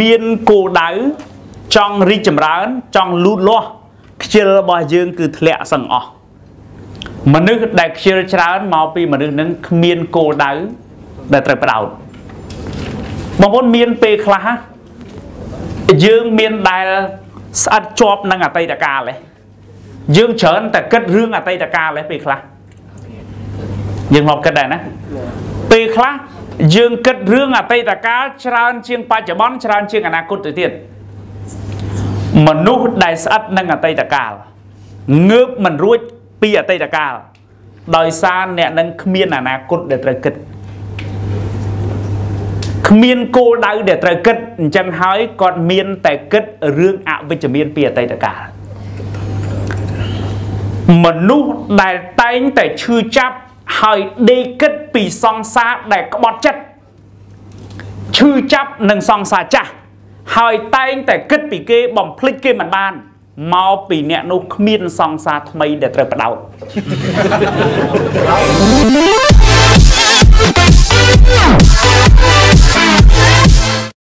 មានគោលដៅចង់រីកចម្រើន ចង់លូតលាស់ខ្ជិលរបស់យើង គឺធ្លាក់សឹងអស់មនុស្សដែលខ្ជិលច្រើនមកពីមនុស្សនឹងគ្មានគោលដៅដែលត្រូវផ្ដោតបងប្អូនមានពេលខ្លះយើងមានដែលស្អិតជាប់នឹងអតីតកាលទេយើងច្រើនតែគិតរឿងអតីតកាលទេពេលខ្លះយើងមកគិតដែរណាពេលខ្លះ យើងគិតរឿងអតីតកាលច្រើនជាងបច្ចុប្បន្នច្រើនជាងអនាគតទៅទៀតមនុស្សដែលស្អិតនឹងអតីតកាលងើបមិនរួចពីអតីតកាលដោយសារអ្នកនឹងគ្មានអនាគតដែលត្រូវគិតគ្មានគោលដៅដែលត្រូវគិតអញ្ចឹងហើយគាត់មានតែគិតរឿងអវិជ្ជមានពីអតីតកាលមនុស្សដែលតែងតែឈឺចាប់ ហើយដេកគិតពីសង្សារដែលក្បត់ចិត្តឈឺចាប់នឹងសង្សារចាស់ហើយតែងតែគិតពីគេបំភ្លេចគេមិនបានមកពីអ្នកនោះគ្មានសង្សារថ្មីដែលត្រូវបដោត